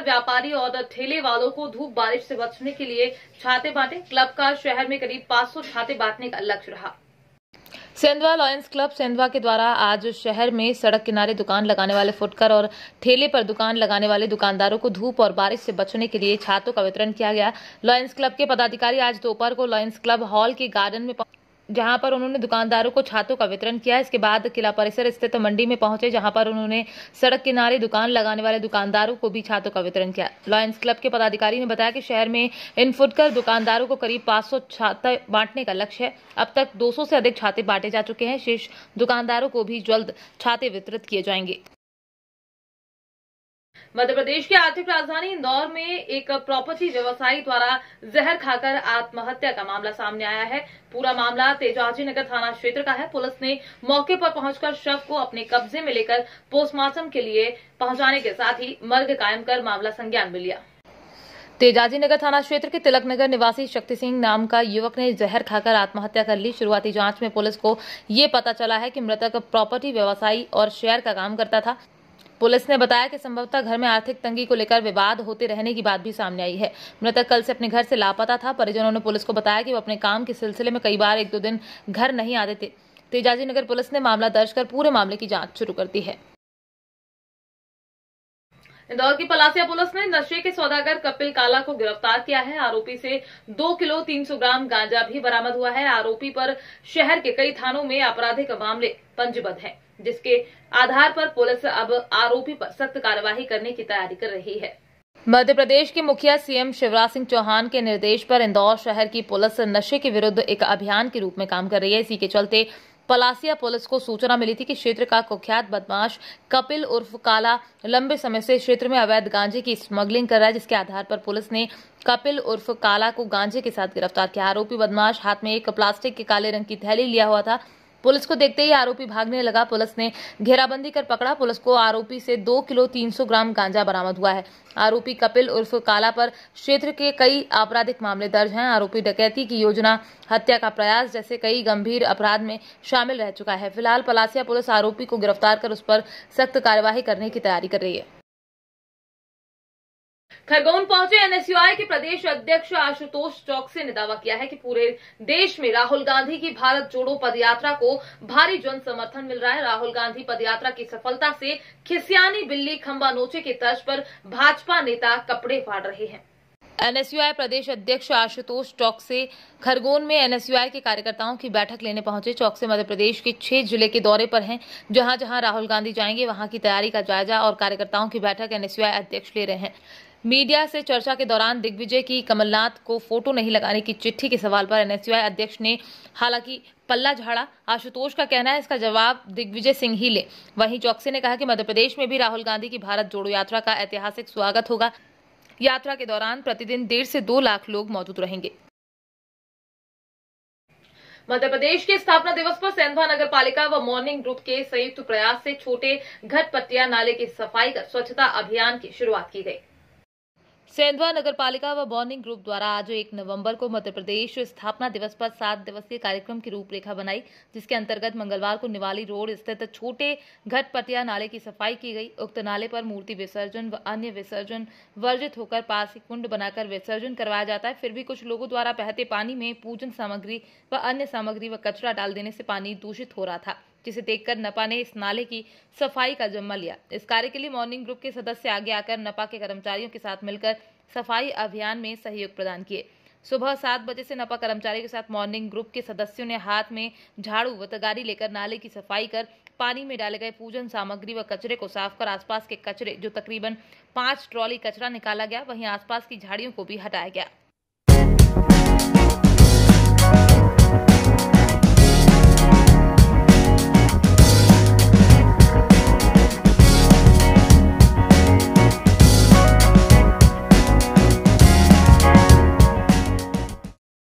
व्यापारी और ठेले वालों को धूप बारिश से बचने के लिए छाते बांटे। क्लब का शहर में करीब 500 छाते बांटने का लक्ष्य रहा। सेंधवा लॉयंस क्लब सेंधवा के द्वारा आज शहर में सड़क किनारे दुकान लगाने वाले फुटकर और ठेले पर दुकान लगाने वाले दुकानदारों को धूप और बारिश से बचने के लिए छातों का वितरण किया गया। लॉयंस क्लब के पदाधिकारी आज दोपहर को लॉयंस क्लब हॉल के गार्डन में जहाँ पर उन्होंने दुकानदारों को छातों का वितरण किया। इसके बाद किला परिसर स्थित तो मंडी में पहुँचे, जहाँ पर उन्होंने सड़क किनारे दुकान लगाने वाले दुकानदारों को भी छातों का वितरण किया। लॉयंस क्लब के पदाधिकारी ने बताया कि शहर में इन फुटकर दुकानदारों को करीब 500 छाते बांटने का लक्ष्य है। अब तक 200 से अधिक छाते बांटे जा चुके हैं। शेष दुकानदारों को भी जल्द छाते वितरित किए जाएँगे। मध्य प्रदेश की आर्थिक राजधानी इंदौर में एक प्रॉपर्टी व्यवसायी द्वारा जहर खाकर आत्महत्या का मामला सामने आया है। पूरा मामला तेजाजी नगर थाना क्षेत्र का है। पुलिस ने मौके पर पहुंचकर शव को अपने कब्जे में लेकर पोस्टमार्टम के लिए पहुँचाने के साथ ही मर्ग कायम कर मामला संज्ञान में लिया। तेजाजी नगर थाना क्षेत्र के तिलक नगर निवासी शक्ति सिंह नाम का युवक ने जहर खाकर आत्महत्या कर ली। शुरुआती जाँच में पुलिस को ये पता चला है कि मृतक प्रॉपर्टी व्यवसायी और शेयर का काम करता था। पुलिस ने बताया कि संभवतः घर में आर्थिक तंगी को लेकर विवाद होते रहने की बात भी सामने आई है। मृतक कल से अपने घर से लापता था। परिजनों ने पुलिस को बताया कि वो अपने काम के सिलसिले में कई बार एक दो दिन घर नहीं आते थे। तेजाजी नगर पुलिस ने मामला दर्ज कर पूरे मामले की जाँच शुरू कर दी है। इंदौर की पलासिया पुलिस ने नशे के सौदागर कपिल काला को गिरफ़्तार किया है। आरोपी से दो किलो तीन सौ ग्राम गांजा भी बरामद हुआ है। आरोपी पर शहर के कई थानों में आपराधिक मामले पंजीबद्ध हैं। जिसके आधार पर पुलिस अब आरोपी पर सख्त कार्यवाही करने की तैयारी कर रही है। मध्य प्रदेश के मुखिया सीएम शिवराज सिंह चौहान के निर्देश पर इंदौर शहर की पुलिस नशे के विरुद्ध एक अभियान के रूप में काम कर रही है। इसी के चलते पलासिया पुलिस को सूचना मिली थी कि क्षेत्र का कुख्यात बदमाश कपिल उर्फ़ काला लंबे समय से क्षेत्र में अवैध गांजे की स्मगलिंग कर रहा है, जिसके आधार पर पुलिस ने कपिल उर्फ़ काला को गांजे के साथ गिरफ़्तार किया। आरोपी बदमाश हाथ में एक प्लास्टिक के काले रंग की थैली लिया हुआ था पुलिस को देखते ही आरोपी भागने लगा। पुलिस ने घेराबंदी कर पकड़ा। पुलिस को आरोपी से दो किलो तीन सौ ग्राम गांजा बरामद हुआ है। आरोपी कपिल उर्फ़ काला पर क्षेत्र के कई आपराधिक मामले दर्ज हैं। आरोपी डकैती की योजना हत्या का प्रयास जैसे कई गंभीर अपराध में शामिल रह चुका है। फ़िलहाल पलासिया पुलिस आरोपी को गिरफ़्तार कर उस पर सख्त कार्यवाही करने की तैयारी कर रही है। खरगोन पहुँचे एनएसयूआई के प्रदेश अध्यक्ष आशुतोष चौकसे ने दावा किया है कि पूरे देश में राहुल गांधी की भारत जोड़ो पदयात्रा को भारी जन समर्थन मिल रहा है। राहुल गांधी पदयात्रा की सफलता से खिसियानी, बिल्ली, खंबा नोचे के तर्ज पर भाजपा नेता कपड़े फाड़ रहे हैं। एनएसयूआई प्रदेश अध्यक्ष आशुतोष चौकसे खरगोन में एनएसयूआई के कार्यकर्ताओं की बैठक लेने पहुँचे। चौकसे मध्य प्रदेश के छह ज़िले के दौरे पर हैं। जहाँ जहाँ राहुल गांधी जाएँगे, वहाँ की तैयारी का जायजा और कार्यकर्ताओं की बैठक एनएसयूआई अध्यक्ष ले रहे हैं। मीडिया से चर्चा के दौरान दिग्विजय की कमलनाथ को फ़ोटो नहीं लगाने की चिट्ठी के सवाल पर एनएसयूआई अध्यक्ष ने, हालाँकि पल्ला झाड़ा, आशुतोष का कहना है, इसका जवाब दिग्विजय सिंह ही ले। वहीं चौकसी ने कहा कि मध्य प्रदेश में भी राहुल गांधी की भारत जोड़ो यात्रा का ऐतिहासिक स्वागत होगा। यात्रा के दौरान प्रतिदिन डेढ़ से दो लाख लोग मौजूद रहेंगे। मध्य प्रदेश के स्थापना दिवस पर सेंधवा नगर पालिका व मॉर्निंग ग्रुप के संयुक्त प्रयास से छोटे घट पट्टिया नाले की सफ़ाई कर स्वच्छता अभियान की शुरुआत की गई। सेंधवा नगर पालिका व बॉर्निंग ग्रुप द्वारा आज एक नवंबर को मध्य प्रदेश स्थापना दिवस पर सात दिवसीय कार्यक्रम की रूपरेखा बनाई, जिसके अंतर्गत मंगलवार को निवाली रोड स्थित छोटे घट पटिया नाले की सफ़ाई की गई। उक्त नाले पर मूर्ति विसर्जन व अन्य विसर्जन वर्जित होकर पास ही कुंड बनाकर विसर्जन करवाया जाता है। फिर भी कुछ लोगों द्वारा बहते पानी में पूजन सामग्री व अन्य सामग्री व कचरा डाल देने से पानी दूषित हो रहा था। जिसे देखकर नपा ने इस नाले की सफ़ाई का जिम्मा लिया। इस कार्य के लिए मॉर्निंग ग्रुप के सदस्य आगे आकर नपा के कर्मचारियों के साथ मिलकर सफ़ाई अभियान में सहयोग प्रदान किए। सुबह सात बजे से नपा कर्मचारियों के साथ मॉर्निंग ग्रुप के सदस्यों ने हाथ में झाड़ू व तगारी लेकर नाले की सफ़ाई कर पानी में डाले गए पूजन सामग्री व कचरे को साफ़ कर आसपास के कचरे, जो तकरीबन पाँच ट्रॉली कचरा निकाला गया, वहीं आसपास की झाड़ियों को भी हटाया गया।